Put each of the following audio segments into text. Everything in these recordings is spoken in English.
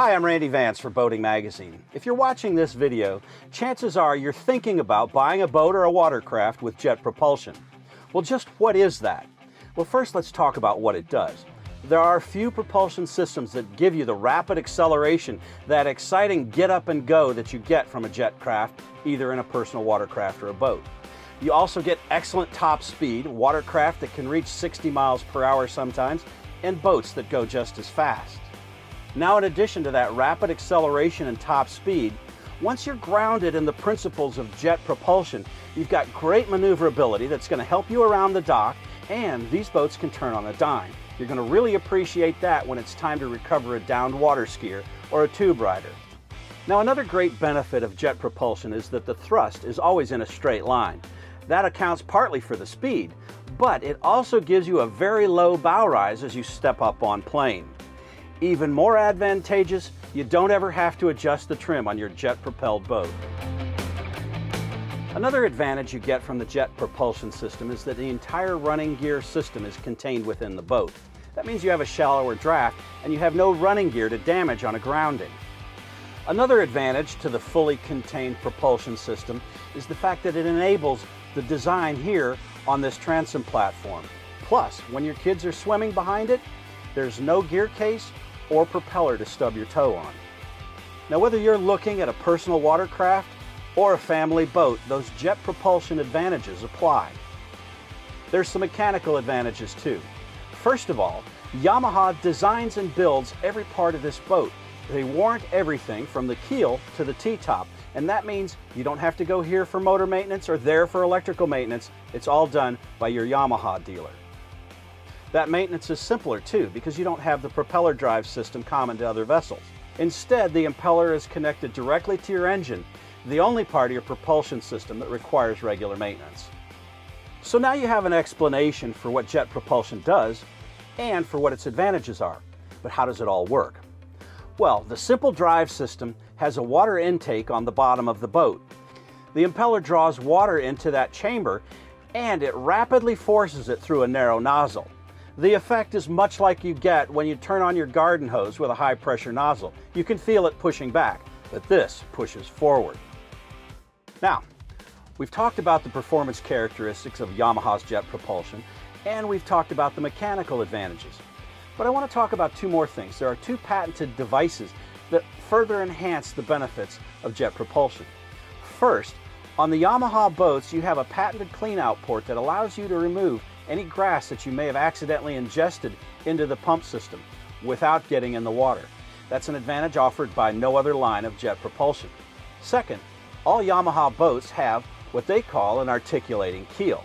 Hi, I'm Randy Vance for Boating Magazine. If you're watching this video, chances are you're thinking about buying a boat or a watercraft with jet propulsion. Well, just what is that? Well, first let's talk about what it does. There are few propulsion systems that give you the rapid acceleration, that exciting get up and go that you get from a jet craft, either in a personal watercraft or a boat. You also get excellent top speed, watercraft that can reach 60 miles per hour sometimes, and boats that go just as fast. Now, in addition to that rapid acceleration and top speed, once you're grounded in the principles of jet propulsion, you've got great maneuverability that's going to help you around the dock, and these boats can turn on a dime. You're going to really appreciate that when it's time to recover a downed water skier or a tube rider. Now, another great benefit of jet propulsion is that the thrust is always in a straight line. That accounts partly for the speed, but it also gives you a very low bow rise as you step up on plane. Even more advantageous, you don't ever have to adjust the trim on your jet-propelled boat. Another advantage you get from the jet propulsion system is that the entire running gear system is contained within the boat. That means you have a shallower draft and you have no running gear to damage on a grounding. Another advantage to the fully contained propulsion system is the fact that it enables the design here on this transom platform. Plus, when your kids are swimming behind it, there's no gear case or propeller to stub your toe on. Now whether you're looking at a personal watercraft or a family boat, those jet propulsion advantages apply. There's some mechanical advantages too. First of all, Yamaha designs and builds every part of this boat. They warrant everything from the keel to the T-top, and that means you don't have to go here for motor maintenance or there for electrical maintenance. It's all done by your Yamaha dealer. That maintenance is simpler too because you don't have the propeller drive system common to other vessels. Instead, the impeller is connected directly to your engine, the only part of your propulsion system that requires regular maintenance. So now you have an explanation for what jet propulsion does and for what its advantages are. But how does it all work? Well, the simple drive system has a water intake on the bottom of the boat. The impeller draws water into that chamber and it rapidly forces it through a narrow nozzle. The effect is much like you get when you turn on your garden hose with a high pressure nozzle. You can feel it pushing back, but this pushes forward. Now, we've talked about the performance characteristics of Yamaha's jet propulsion, and we've talked about the mechanical advantages. But I want to talk about two more things. There are two patented devices that further enhance the benefits of jet propulsion. First, on the Yamaha boats, you have a patented cleanout port that allows you to remove any grass that you may have accidentally ingested into the pump system without getting in the water. That's an advantage offered by no other line of jet propulsion. Second, all Yamaha boats have what they call an articulating keel.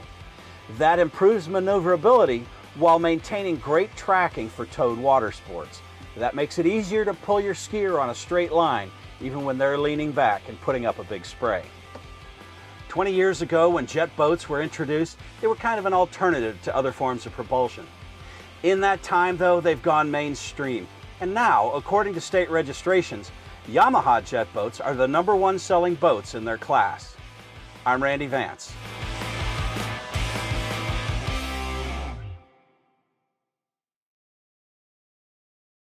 That improves maneuverability while maintaining great tracking for towed water sports. That makes it easier to pull your skier on a straight line even when they're leaning back and putting up a big spray. 20 years ago, when jet boats were introduced, they were kind of an alternative to other forms of propulsion. In that time, though, they've gone mainstream. And now, according to state registrations, Yamaha jet boats are the number one selling boats in their class. I'm Randy Vance.